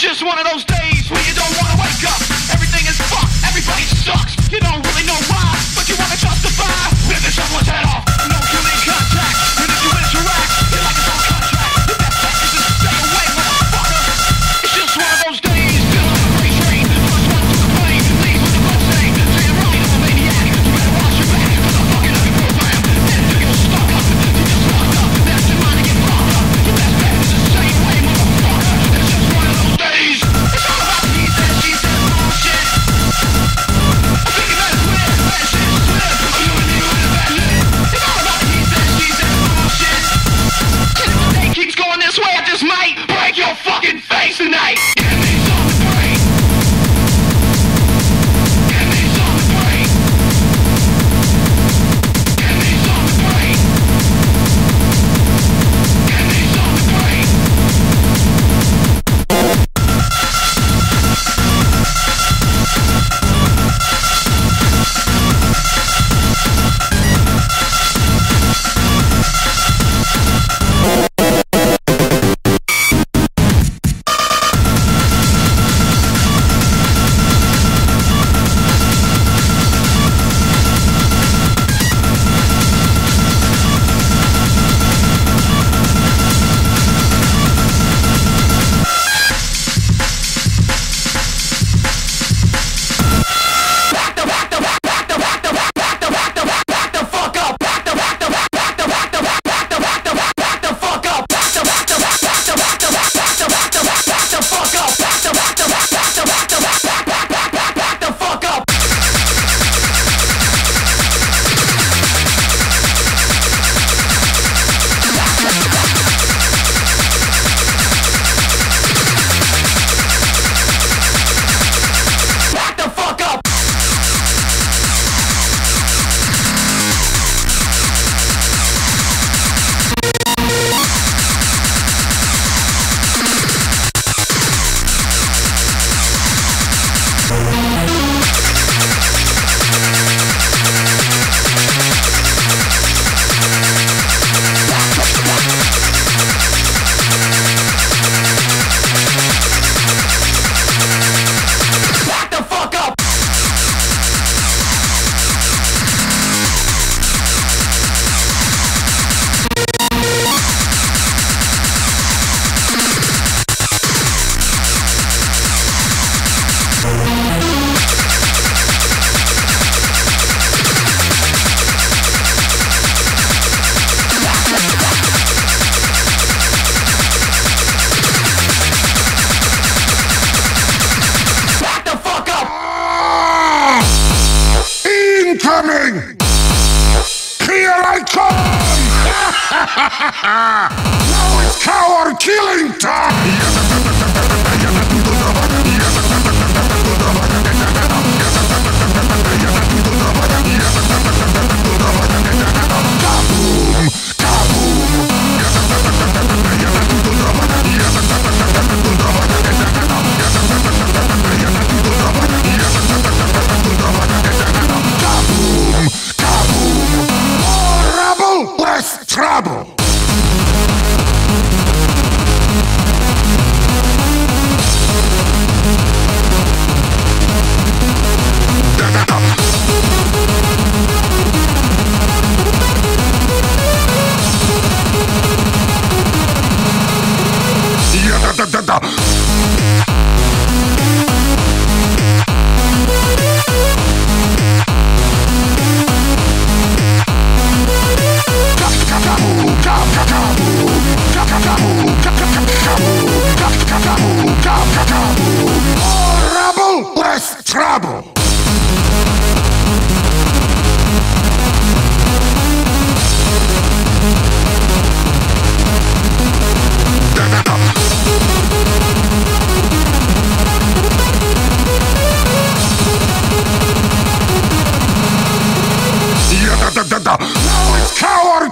just one of those days when you don't wanna wake up. Everything is fucked, everybody sucks. You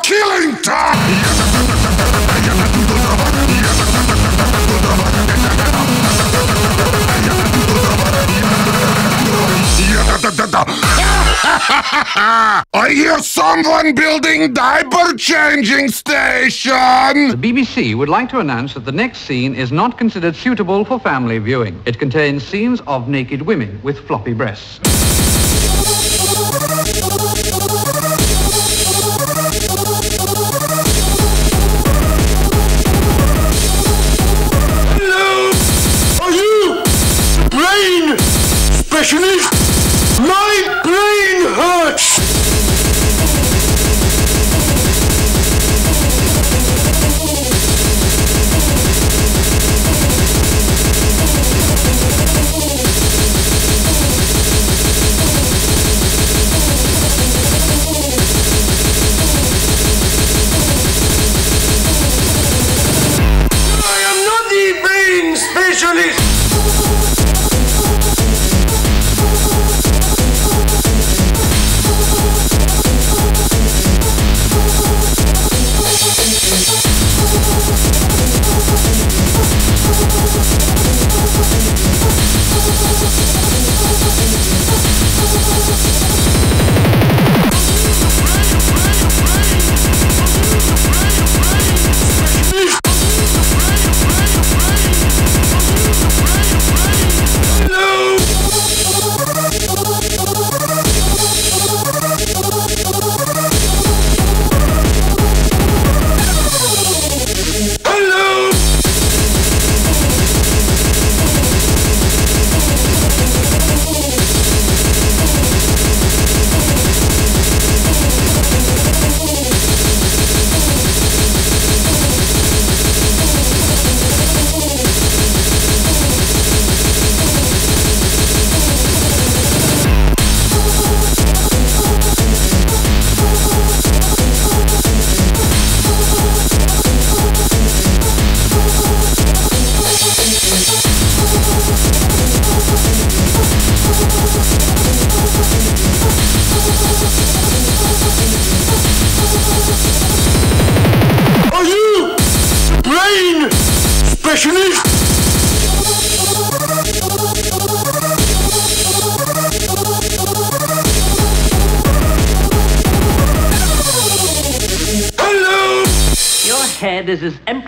killing time! I hear someone building diaper changing station! The BBC would like to announce that the next scene is not considered suitable for family viewing. It contains scenes of naked women with floppy breasts.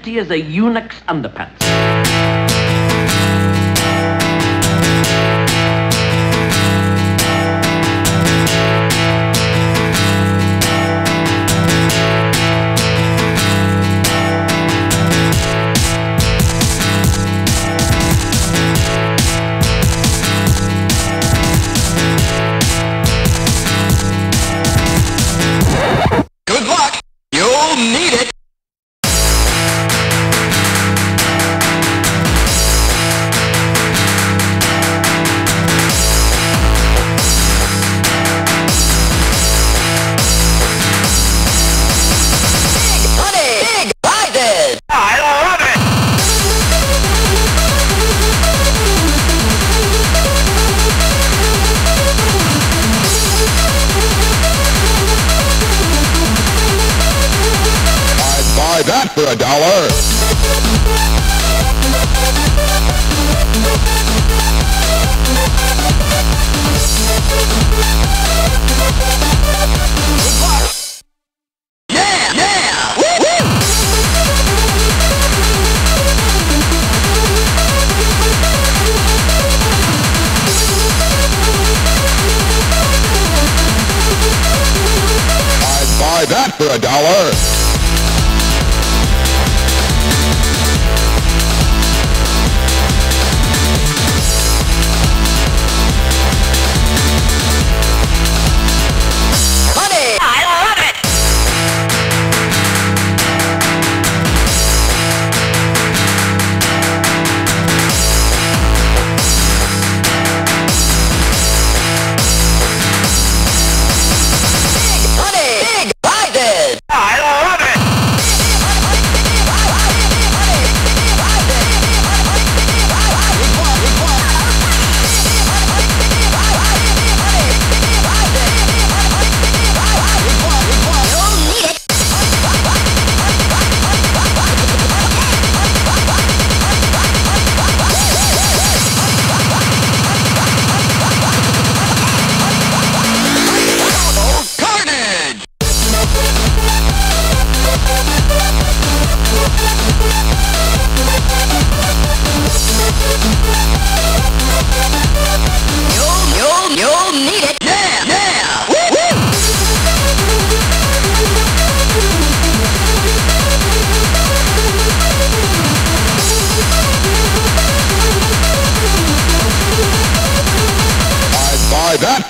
Empty as a eunuch's underpants.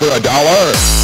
for a dollar.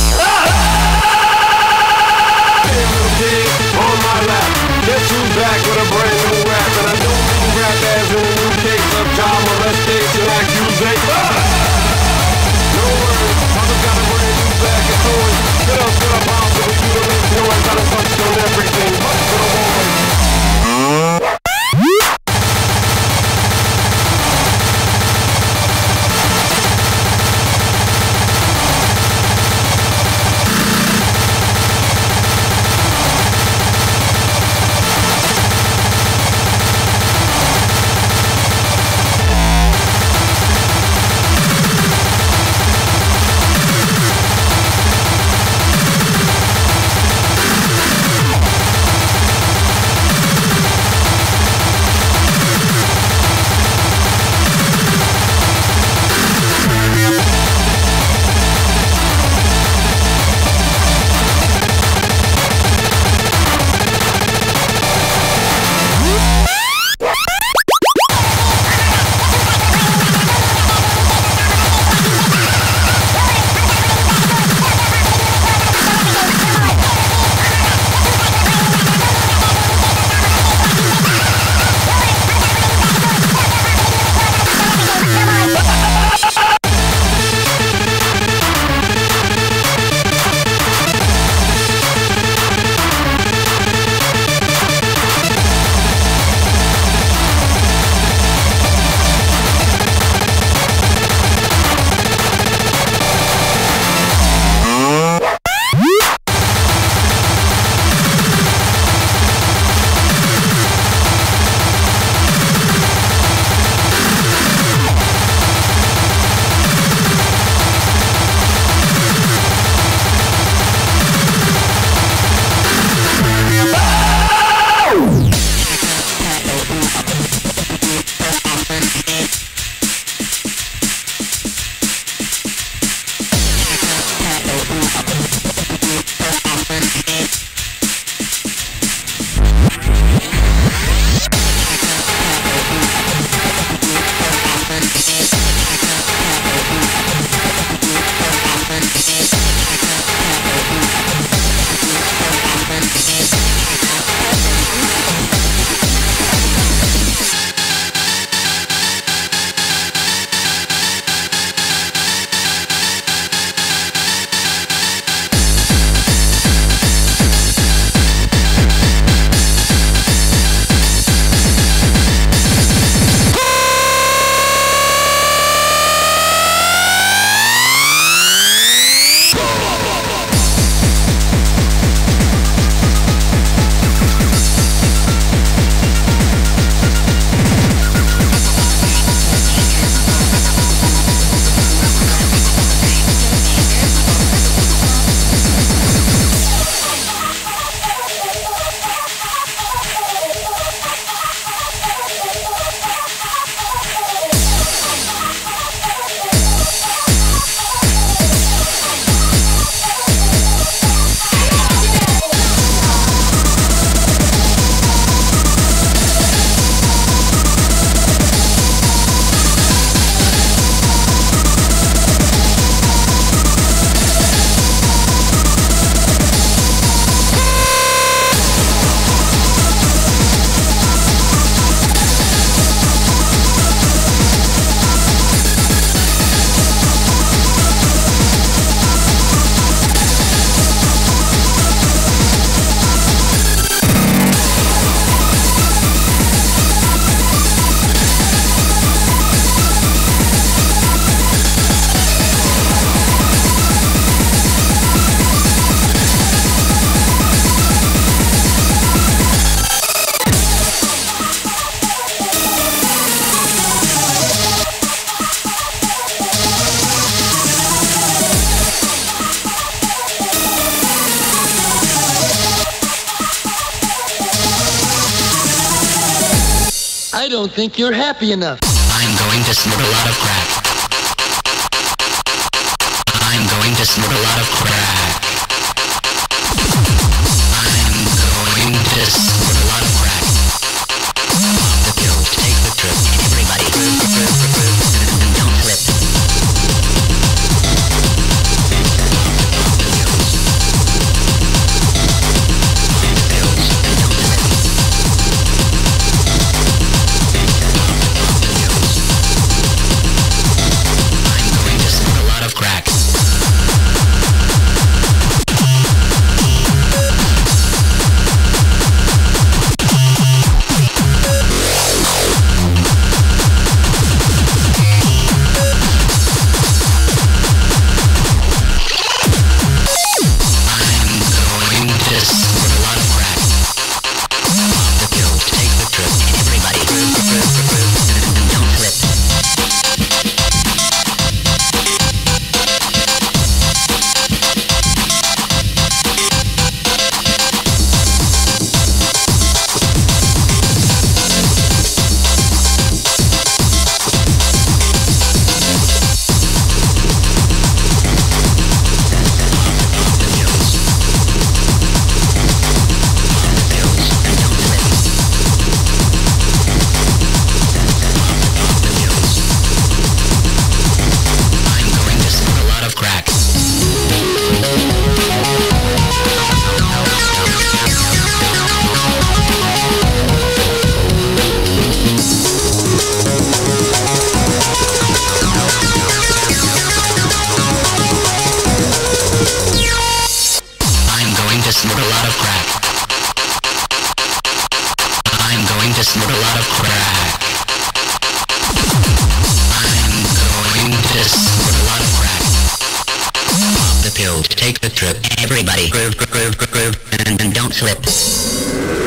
don't think you're happy enough. I'm going to snort a lot of crap. I'm going to snort a lot of crap. going to snort a lot of crack. I'm going to snort a lot of crack. I'm going to snort a lot of crack. Pop the pill, take the trip. Everybody groove, groove, groove, groove, and, and don't slip.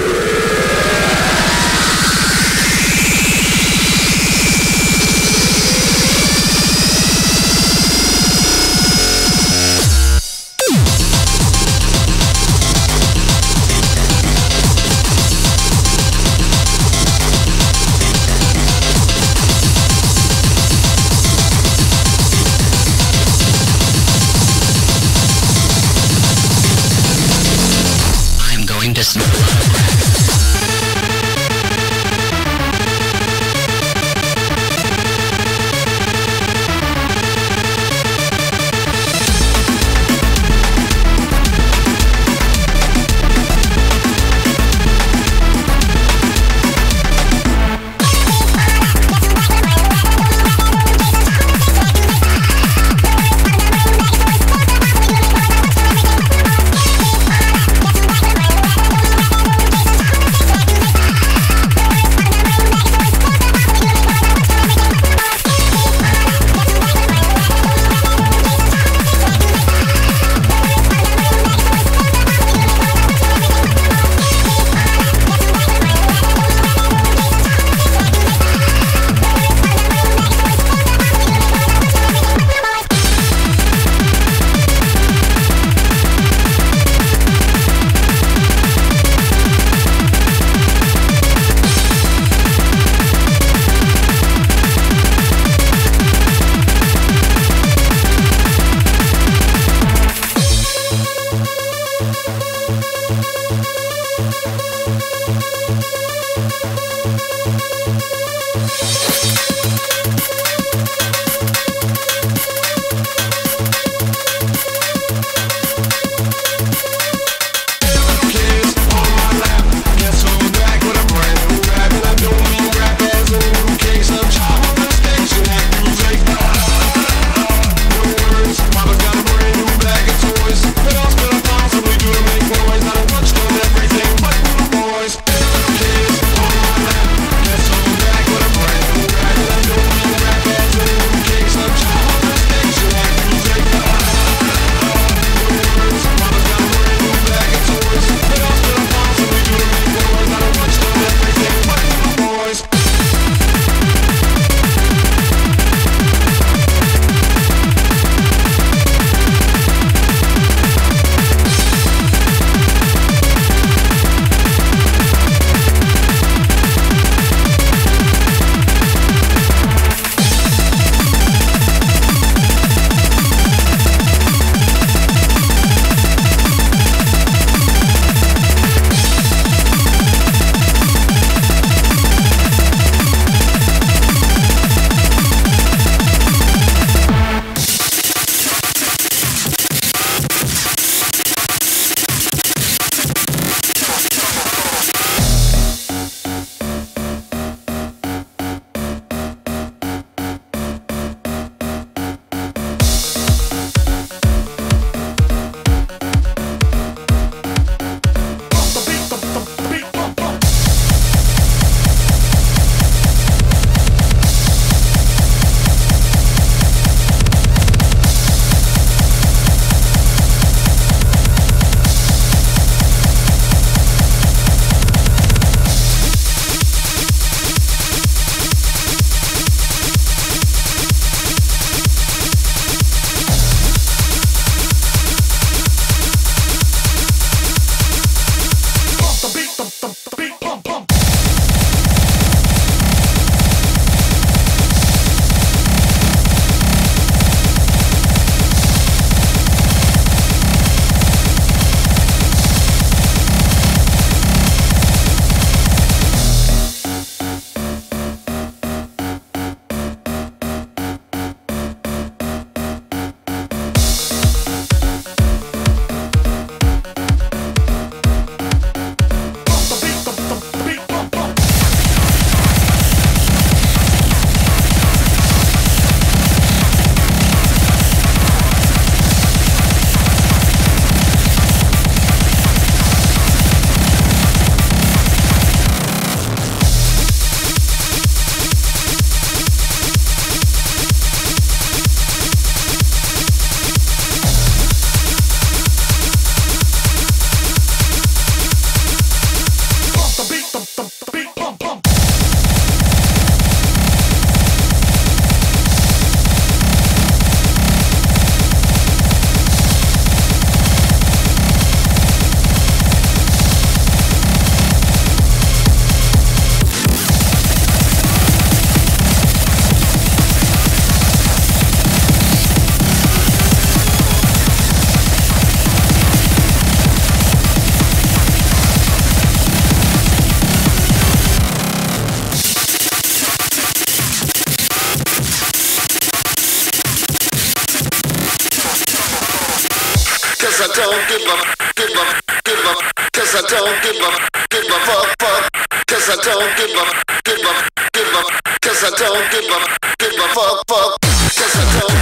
Cause I don't give a, give a, give a, cause I don't give a, give a fuck, fuck. Cause I don't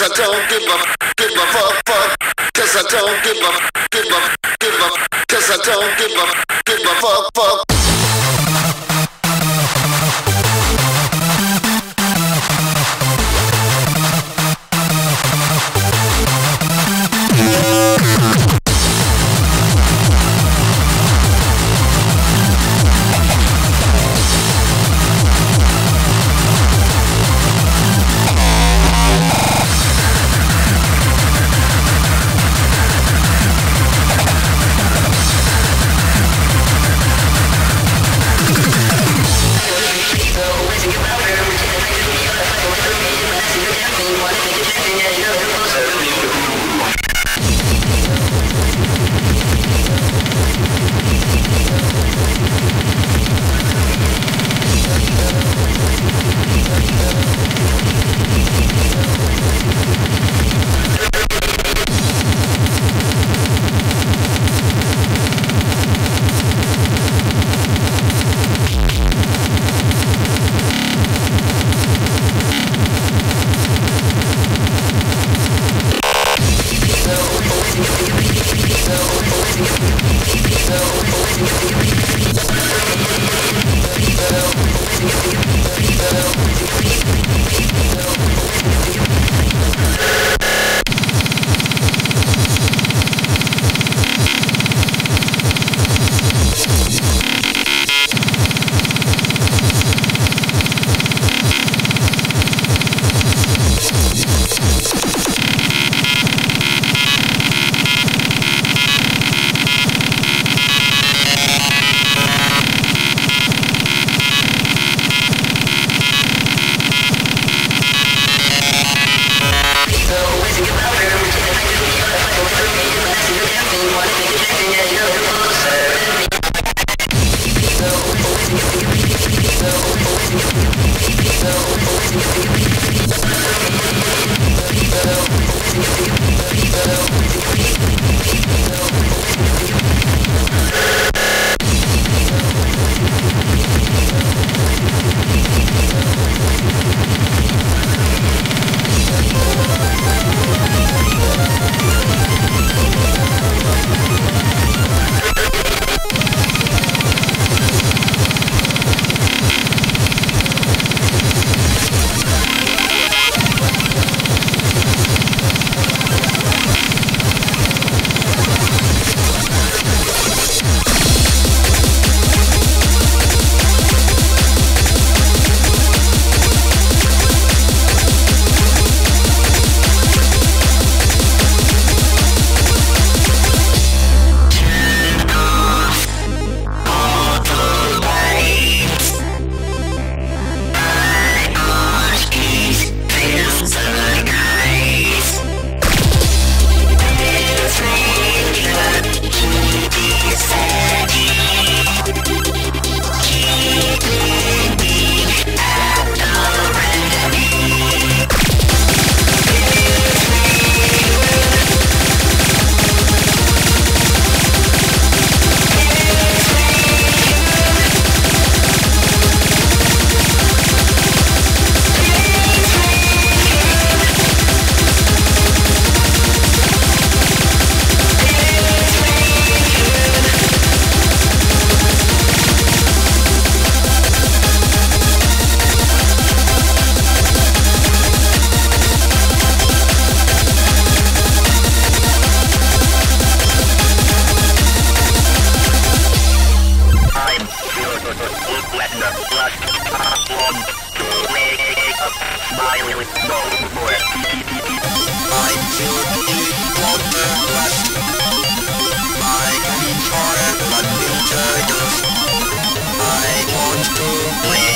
cause I don't give a, give a fuck, fuck. Cause I don't give a, give a, give a, cause I don't give a, give a fuck, fuck. Filthy